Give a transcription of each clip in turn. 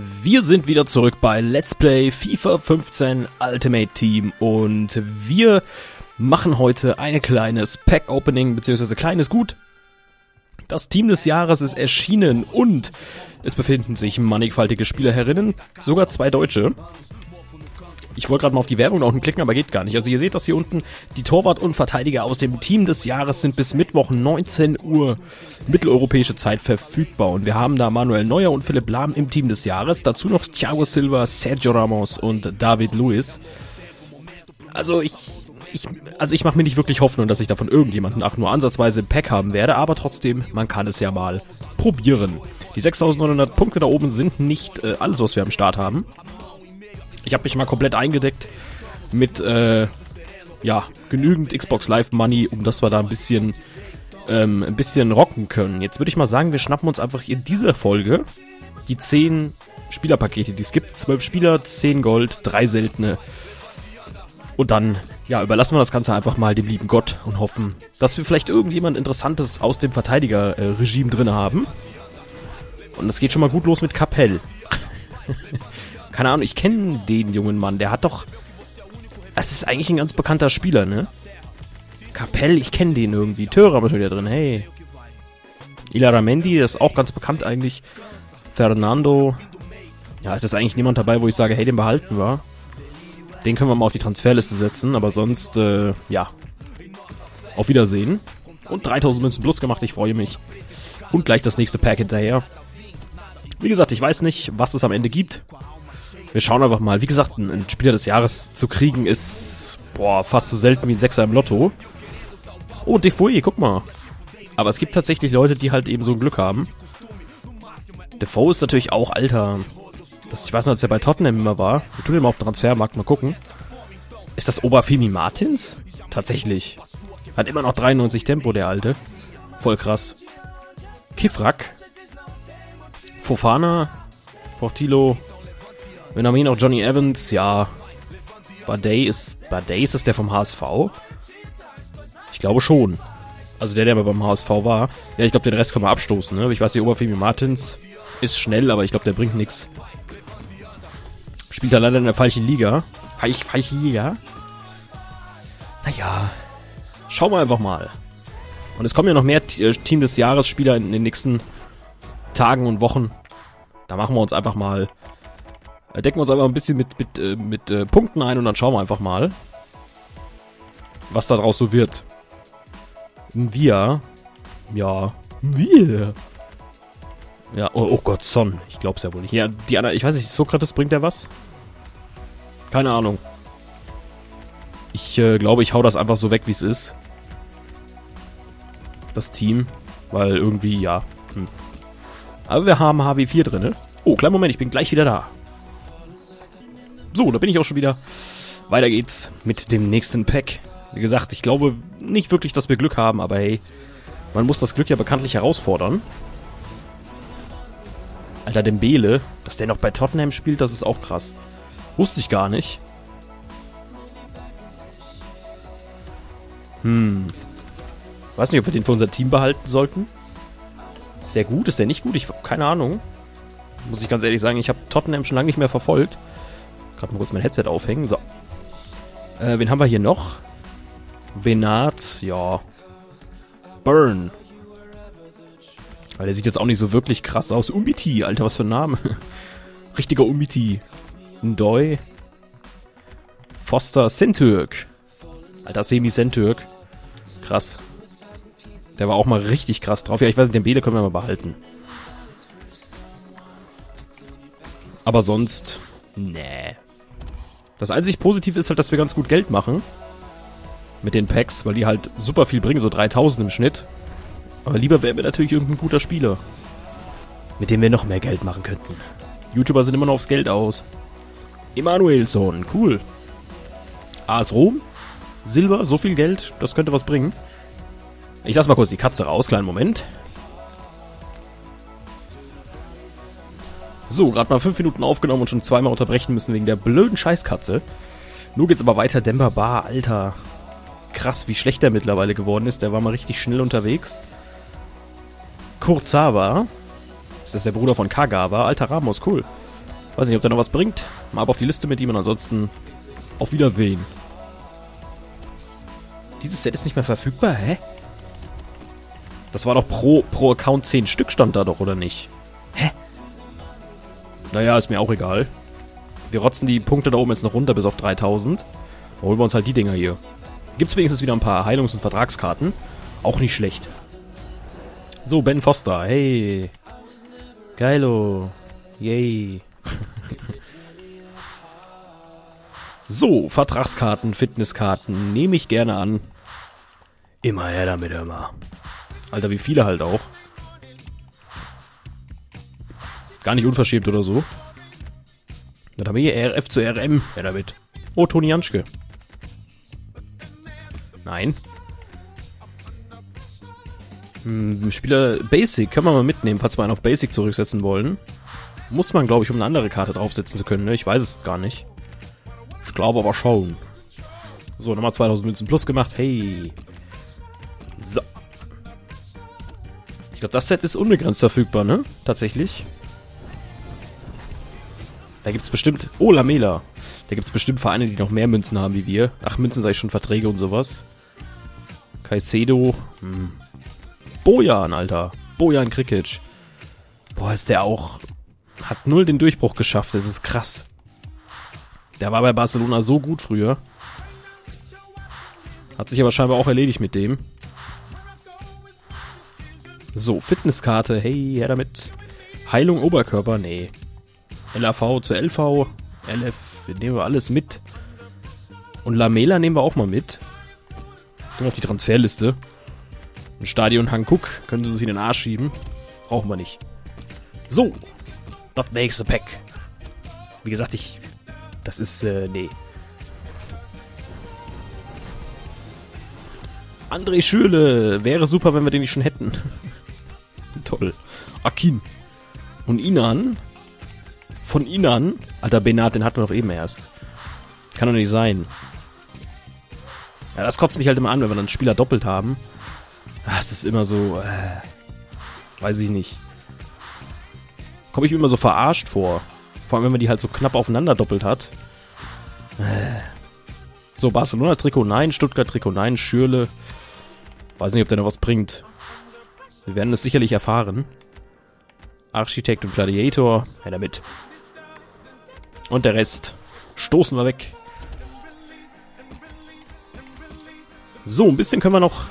Wir sind wieder zurück bei Let's Play FIFA 15 Ultimate Team und wir machen heute ein kleines Pack-Opening, beziehungsweise kleines Gut. Das Team des Jahres ist erschienen und es befinden sich mannigfaltige Spieler herinnen, sogar zwei Deutsche. Ich wollte gerade mal auf die Werbung unten klicken, aber geht gar nicht. Also ihr seht das hier unten. Die Torwart und Verteidiger aus dem Team des Jahres sind bis Mittwoch 19 Uhr mitteleuropäische Zeit verfügbar. Und wir haben da Manuel Neuer und Philipp Lahm im Team des Jahres. Dazu noch Thiago Silva, Sergio Ramos und David Luiz. Also ich ich, also ich mache mir nicht wirklich Hoffnung, dass ich davon irgendjemanden auch nur ansatzweise im Pack haben werde, aber trotzdem, man kann es ja mal probieren. Die 6900 Punkte da oben sind nicht äh, alles, was wir am Start haben. Ich habe mich mal komplett eingedeckt mit äh, ja, genügend Xbox Live Money, um dass wir da ein bisschen ähm, ein bisschen rocken können. Jetzt würde ich mal sagen, wir schnappen uns einfach in dieser Folge die 10 Spielerpakete, die es gibt. 12 Spieler, 10 Gold, 3 seltene. Und dann, ja, überlassen wir das Ganze einfach mal dem lieben Gott und hoffen, dass wir vielleicht irgendjemand Interessantes aus dem Verteidiger-Regime drin haben. Und es geht schon mal gut los mit Kapell. keine Ahnung, ich kenne den jungen Mann, der hat doch. Das ist eigentlich ein ganz bekannter Spieler, ne? Kapell, ich kenne den irgendwie. Törer ist wieder drin, hey. Ilara Mendy, das ist auch ganz bekannt eigentlich. Fernando. Ja, ist jetzt eigentlich niemand dabei, wo ich sage, hey, den behalten wir. Den können wir mal auf die Transferliste setzen, aber sonst, äh, ja. Auf Wiedersehen. Und 3000 Münzen plus gemacht, ich freue mich. Und gleich das nächste Pack hinterher. Wie gesagt, ich weiß nicht, was es am Ende gibt. Wir schauen einfach mal. Wie gesagt, ein, Spieler des Jahres zu kriegen ist boah, fast so selten wie ein Sechser im Lotto. Oh, Defoe, guck mal. Aber es gibt tatsächlich Leute, die halt eben so ein Glück haben. Defoe ist natürlich auch alter. Das, ich weiß noch, dass er bei Tottenham immer war. Wir tun ihn mal auf den Transfermarkt mal gucken. Ist das Oberfemi Martins? Tatsächlich. Hat immer noch 93 Tempo, der Alte. Voll krass. Kifrak. Fofana. Portillo. Wir haben hier noch Johnny Evans, ja. Badei ist. Badei ist das der vom HSV? Ich glaube schon. Also der, der mal beim HSV war. Ja, ich glaube, den Rest können wir abstoßen, ne? Ich weiß nicht, Oberfemi Martins ist schnell, aber ich glaube, der bringt nichts. Spielt er leider in der falschen Liga. Falsch, falsche Liga. Naja. Schauen wir einfach mal. Und es kommen ja noch mehr äh, Team des Jahres Spieler in den nächsten Tagen und Wochen. Da machen wir uns einfach mal decken wir uns einfach ein bisschen mit, mit, äh, mit äh, Punkten ein und dann schauen wir einfach mal, was daraus so wird. Wir. Ja. Wir. Ja, oh, oh Gott, Son. Ich glaub's ja wohl nicht. Ja, die anderen, ich weiß nicht, Sokrates bringt er was? Keine Ahnung. Ich äh, glaube, ich hau das einfach so weg, wie es ist. Das Team. Weil irgendwie, ja. Hm. Aber wir haben HW4 drin. Oh, kleinen Moment, ich bin gleich wieder da. So, da bin ich auch schon wieder. Weiter geht's mit dem nächsten Pack. Wie gesagt, ich glaube nicht wirklich, dass wir Glück haben, aber hey, man muss das Glück ja bekanntlich herausfordern. Alter, Dembele, dass der noch bei Tottenham spielt, das ist auch krass. Wusste ich gar nicht. Hm. Weiß nicht, ob wir den für unser Team behalten sollten. Ist der gut? Ist der nicht gut? Ich habe keine Ahnung. Muss ich ganz ehrlich sagen, ich habe Tottenham schon lange nicht mehr verfolgt. Gerade mal kurz mein Headset aufhängen. So. Äh, wen haben wir hier noch? Benat, ja. Burn. Weil der sieht jetzt auch nicht so wirklich krass aus. Umiti, Alter, was für ein Name. Richtiger Umiti. Ndoy. Foster Sentürk. Alter, Semi Sentürk. Krass. Der war auch mal richtig krass drauf. Ja, ich weiß nicht, den Bele können wir mal behalten. Aber sonst, nee. Das einzig Positive ist halt, dass wir ganz gut Geld machen. Mit den Packs, weil die halt super viel bringen, so 3000 im Schnitt. Aber lieber wäre mir natürlich irgendein guter Spieler. Mit dem wir noch mehr Geld machen könnten. YouTuber sind immer noch aufs Geld aus. Emanuelson, cool. AS Rom, Silber, so viel Geld, das könnte was bringen. Ich lass mal kurz die Katze raus, kleinen Moment. So, gerade mal fünf Minuten aufgenommen und schon zweimal unterbrechen müssen wegen der blöden Scheißkatze. Nur geht's aber weiter. Demba Bar, Alter. Krass, wie schlecht der mittlerweile geworden ist. Der war mal richtig schnell unterwegs. Kurzawa. Ist das der Bruder von Kagawa? Alter Ramos, cool. Weiß nicht, ob der noch was bringt. Mal ab auf die Liste mit ihm und ansonsten auf Wiedersehen. Dieses Set ist nicht mehr verfügbar, hä? Das war doch pro, pro Account 10 Stück stand da doch, oder nicht? Naja, ist mir auch egal. Wir rotzen die Punkte da oben jetzt noch runter bis auf 3000. Dann holen wir uns halt die Dinger hier. Gibt's wenigstens wieder ein paar Heilungs- und Vertragskarten. Auch nicht schlecht. So, Ben Foster. Hey. Geilo. Yay. so, Vertragskarten, Fitnesskarten. Nehme ich gerne an. Immer her damit, immer. Alter, wie viele halt auch. Gar nicht unverschämt oder so. Dann haben wir hier RF zu RM. Ja, damit. Oh, Toni Janschke. Nein. Hm, Spieler Basic kann man mal mitnehmen, falls wir einen auf Basic zurücksetzen wollen. Muss man, glaube ich, um eine andere Karte draufsetzen zu können, ne? Ich weiß es gar nicht. Ich glaube aber schon. So, nochmal 2000 Münzen plus gemacht. Hey. So. Ich glaube, das Set ist unbegrenzt verfügbar, ne? Tatsächlich. Da gibt es bestimmt... Oh, Lamela. Da gibt es bestimmt Vereine, die noch mehr Münzen haben wie wir. Ach, Münzen sei schon Verträge und sowas. Kaisedo. Hm. Bojan, Alter. Bojan Krikic. Boah, ist der auch... Hat null den Durchbruch geschafft. Das ist krass. Der war bei Barcelona so gut früher. Hat sich aber scheinbar auch erledigt mit dem. So, Fitnesskarte. Hey, her damit. Heilung Oberkörper. Nee. LAV zu LV. LF. Nehmen wir alles mit. Und Lamela nehmen wir auch mal mit. Gehen auf die Transferliste. Ein Stadion Hankook. Können sie sich in den Arsch schieben. Brauchen wir nicht. So. Das nächste Pack. Wie gesagt, ich... Das ist, äh, nee. André Schöle. Wäre super, wenn wir den nicht schon hätten. Toll. Akin. Und Inan. Von Inan. Alter, Benat, den hatten wir doch eben erst. Kann doch nicht sein. Ja, das kotzt mich halt immer an, wenn wir dann Spieler doppelt haben. Das ist immer so. Äh, weiß ich nicht. Komme ich mir immer so verarscht vor. Vor allem, wenn man die halt so knapp aufeinander doppelt hat. Äh. So, Barcelona-Trikot nein, Stuttgart-Trikot nein, Schürle. Weiß nicht, ob der noch was bringt. Wir werden es sicherlich erfahren. Architekt und Gladiator. Ja, damit. Und der Rest stoßen wir weg. So, ein bisschen können wir noch...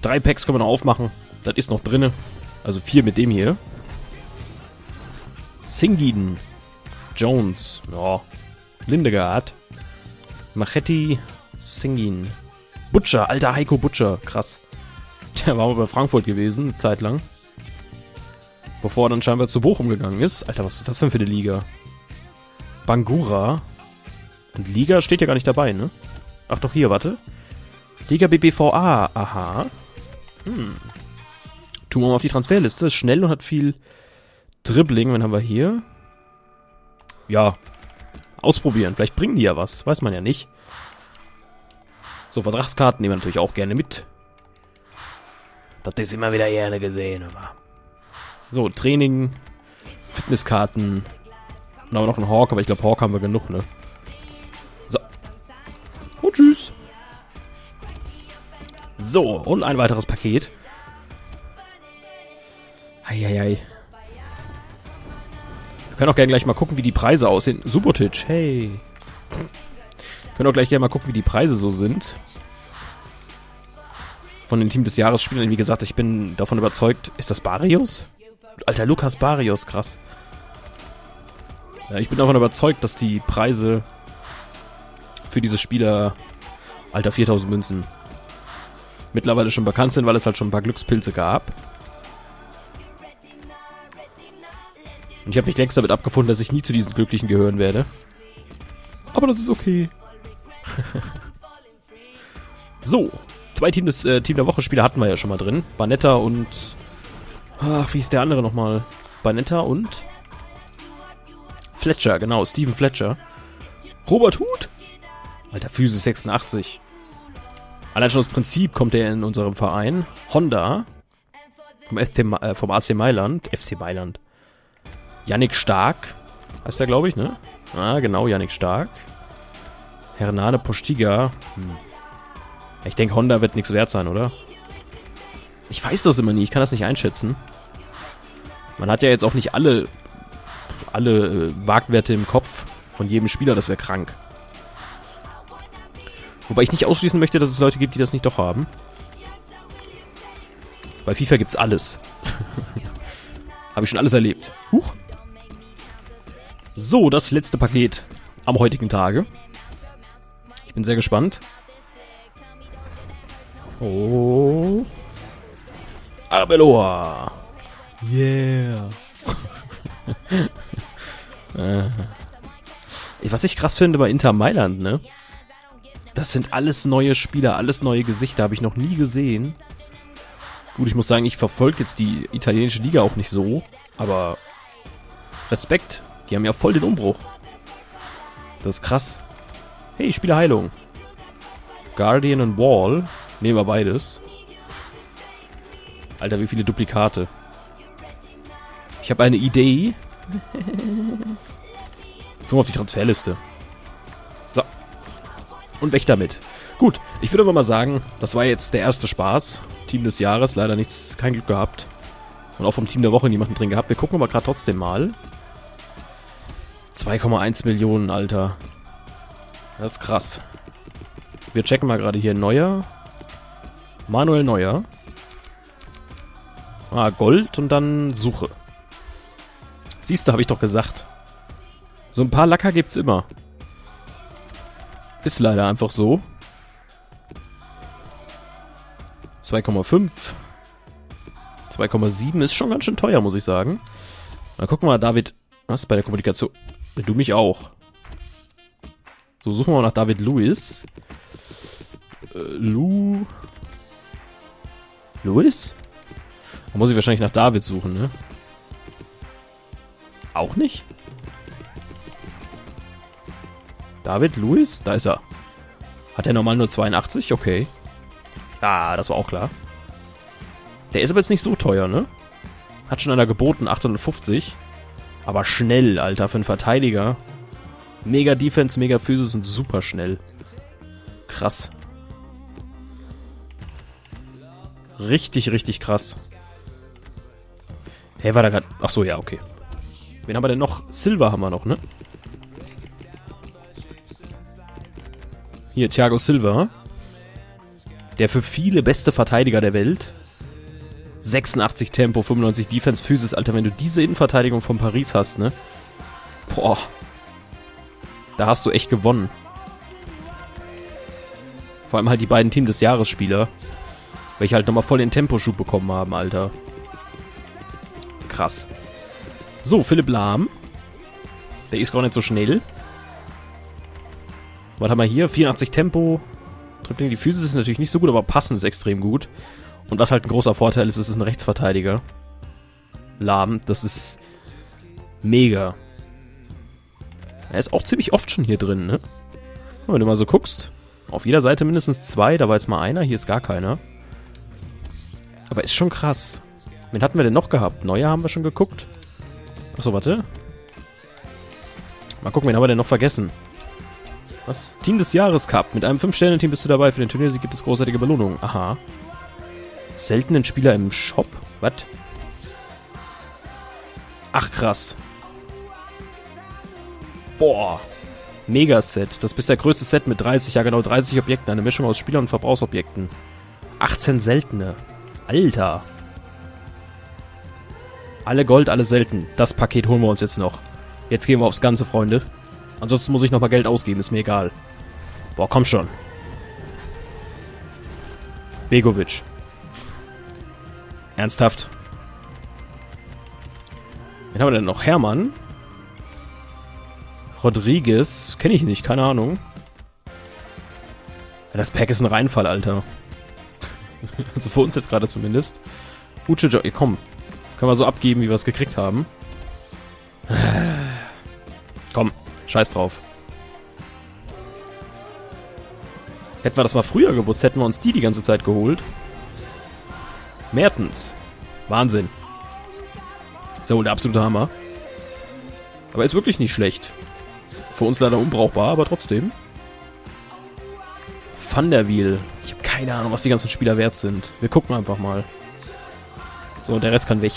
Drei Packs können wir noch aufmachen. Das ist noch drinne. Also vier mit dem hier. Singiden. Jones. Ja. Lindegaard. Machetti. Singin. Butcher. Alter Heiko Butcher. Krass. Der war mal bei Frankfurt gewesen, eine Zeit lang. Bevor er dann scheinbar zu Bochum gegangen ist. Alter, was ist das denn für eine Liga? Bangura. Und Liga steht ja gar nicht dabei, ne? Ach doch, hier, warte. Liga BBVA. Aha. Hm. Tun wir mal auf die Transferliste. Ist schnell und hat viel Dribbling. Wen haben wir hier? Ja. Ausprobieren. Vielleicht bringen die ja was. Weiß man ja nicht. So, Vertragskarten nehmen wir natürlich auch gerne mit. Das ist immer wieder gerne gesehen, aber. So, Training, Fitnesskarten. Dann haben wir noch einen Hawk, aber ich glaube, Hawk haben wir genug, ne? So. Und tschüss. So, und ein weiteres Paket. Eieiei. Wir können auch gerne gleich mal gucken, wie die Preise aussehen. Subotic, hey. Wir können auch gleich gerne mal gucken, wie die Preise so sind. Von den Team des Jahres Spielern. Wie gesagt, ich bin davon überzeugt. Ist das Barrios? Alter, Lukas Barrios, krass. Ich bin davon überzeugt, dass die Preise für diese Spieler, Alter, 4000 Münzen, mittlerweile schon bekannt sind, weil es halt schon ein paar Glückspilze gab. Und ich habe mich längst damit abgefunden, dass ich nie zu diesen Glücklichen gehören werde. Aber das ist okay. so, zwei Team des äh, Team der Woche Spieler hatten wir ja schon mal drin. Banetta und ach, wie ist der andere nochmal? Banetta und Fletcher, genau, Steven Fletcher. Robert Huth. Alter, Physis 86. Allein schon das Prinzip kommt er in unserem Verein. Honda. Vom, FC, äh, vom AC Mailand. FC Mailand. Yannick Stark. Heißt der, glaube ich, ne? Ah, genau, Yannick Stark. Hernane Postiga. Hm. Ich denke, Honda wird nichts wert sein, oder? Ich weiß das immer nie, ich kann das nicht einschätzen. Man hat ja jetzt auch nicht alle, alle äh, Marktwerte im Kopf von jedem Spieler, das wäre krank. Wobei ich nicht ausschließen möchte, dass es Leute gibt, die das nicht doch haben. Bei FIFA gibt's alles. Habe ich schon alles erlebt. Huch. So, das letzte Paket am heutigen Tage. Ich bin sehr gespannt. Oh. Arbeloa. Yeah. Äh. Was ich krass finde bei Inter Mailand, ne? Das sind alles neue Spieler, alles neue Gesichter, habe ich noch nie gesehen. Gut, ich muss sagen, ich verfolge jetzt die italienische Liga auch nicht so, aber Respekt, die haben ja voll den Umbruch. Das ist krass. Hey, ich Heilung. Guardian und Wall. Nehmen wir beides. Alter, wie viele Duplikate. Ich habe eine Idee. Schon auf die Transferliste. So. Und weg damit. Gut, ich würde aber mal sagen, das war jetzt der erste Spaß. Team des Jahres, leider nichts, kein Glück gehabt. Und auch vom Team der Woche niemanden drin gehabt. Wir gucken aber gerade trotzdem mal. 2,1 Millionen, Alter. Das ist krass. Wir checken mal gerade hier Neuer. Manuel Neuer. Ah, Gold und dann Suche. Siehst du, habe ich doch gesagt. So ein paar Lacker gibt's immer. Ist leider einfach so. 2,5. 2,7 ist schon ganz schön teuer, muss ich sagen. Dann gucken mal, David. Was bei der Kommunikation? Du mich auch. So, suchen wir mal nach David Lewis. Äh, Lou. Louis? Da muss ich wahrscheinlich nach David suchen, ne? Auch nicht? David Louis? Da ist er. Hat er normal nur 82? Okay. Ah, das war auch klar. Der ist aber jetzt nicht so teuer, ne? Hat schon einer geboten, 850. Aber schnell, Alter, für einen Verteidiger. Mega Defense, mega Physis und super schnell. Krass. Richtig, richtig krass. Hey, war da gerade... Ach so, ja, okay. Wen haben wir denn noch? Silver haben wir noch, ne? Hier, Thiago Silva. Der für viele beste Verteidiger der Welt. 86 Tempo, 95 Defense, Physis, Alter. Wenn du diese Innenverteidigung von Paris hast, ne? Boah. Da hast du echt gewonnen. Vor allem halt die beiden Team des Jahresspieler. Welche halt nochmal voll den Temposchub bekommen haben, Alter. Krass. So, Philipp Lahm. Der ist gar nicht so schnell. Was haben wir hier? 84 Tempo. Dribbling, die Physis ist natürlich nicht so gut, aber passen ist extrem gut. Und was halt ein großer Vorteil ist, ist, ist ein Rechtsverteidiger. Lahm, das ist mega. Er ist auch ziemlich oft schon hier drin, ne? Wenn du mal so guckst, auf jeder Seite mindestens zwei, da war jetzt mal einer, hier ist gar keiner. Aber ist schon krass. Wen hatten wir denn noch gehabt? Neuer haben wir schon geguckt. Achso, warte. Mal gucken, wen haben wir denn noch vergessen? Was? Team des Jahres Cup. Mit einem 5-Sterne-Team bist du dabei. Für den Turniersieg gibt es großartige Belohnungen. Aha. Seltenen Spieler im Shop? Was? Ach, krass. Boah. Megaset. Das ist der größte Set mit 30, ja genau 30 Objekten. Eine Mischung aus Spieler- und Verbrauchsobjekten. 18 seltene. Alter. Alle Gold, alle selten. Das Paket holen wir uns jetzt noch. Jetzt gehen wir aufs Ganze, Freunde. Ansonsten muss ich nochmal Geld ausgeben, ist mir egal. Boah, komm schon. Begovic. Ernsthaft. Wen haben wir denn noch? Hermann. Rodriguez. Kenne ich nicht, keine Ahnung. Das Pack ist ein Reinfall, Alter. also für uns jetzt gerade zumindest. Uche komm. Können wir so abgeben, wie wir es gekriegt haben. Scheiß drauf. Hätten wir das mal früher gewusst, hätten wir uns die die ganze Zeit geholt. Mertens. Wahnsinn. So, der absolute Hammer. Aber ist wirklich nicht schlecht. Für uns leider unbrauchbar, aber trotzdem. Van der Wiel. Ich habe keine Ahnung, was die ganzen Spieler wert sind. Wir gucken einfach mal. So, der Rest kann weg.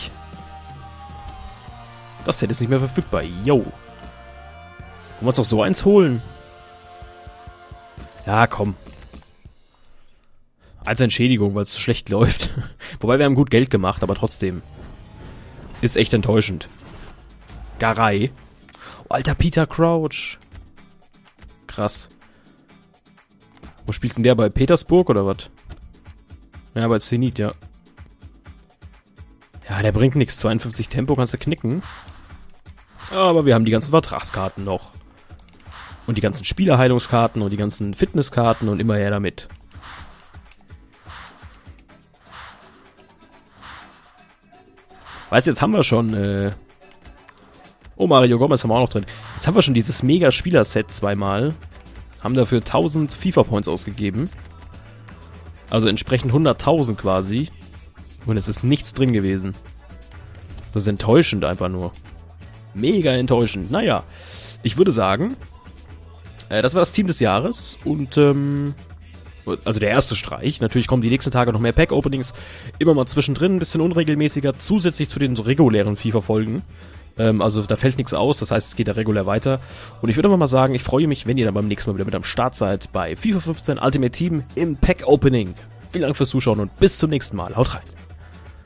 Das Set ist nicht mehr verfügbar. Yo. Wir uns doch so eins holen? Ja, komm. Als Entschädigung, weil es schlecht läuft. Wobei wir haben gut Geld gemacht, aber trotzdem. Ist echt enttäuschend. Garay. Oh, alter Peter Crouch. Krass. Wo spielt denn der? Bei Petersburg oder was? Ja, bei Zenit, ja. Ja, der bringt nichts. 52 Tempo kannst du knicken. Aber wir haben die ganzen Vertragskarten noch. Und die ganzen Spielerheilungskarten und die ganzen Fitnesskarten und immer her damit. Weißt du, jetzt haben wir schon, äh Oh, Mario Gomez haben wir auch noch drin. Jetzt haben wir schon dieses Mega-Spieler-Set zweimal. Haben dafür 1000 FIFA-Points ausgegeben. Also entsprechend 100.000 quasi. Und es ist nichts drin gewesen. Das ist enttäuschend einfach nur. Mega enttäuschend. Naja, ich würde sagen, äh, das war das Team des Jahres. Und ähm, also der erste Streich. Natürlich kommen die nächsten Tage noch mehr Pack-Openings. Immer mal zwischendrin, ein bisschen unregelmäßiger, zusätzlich zu den so regulären FIFA-Folgen. Ähm, also da fällt nichts aus, das heißt, es geht da regulär weiter. Und ich würde einfach mal sagen, ich freue mich, wenn ihr dann beim nächsten Mal wieder mit am Start seid bei FIFA 15 Ultimate Team im Pack-Opening. Vielen Dank fürs Zuschauen und bis zum nächsten Mal. Haut rein.